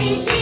Paris.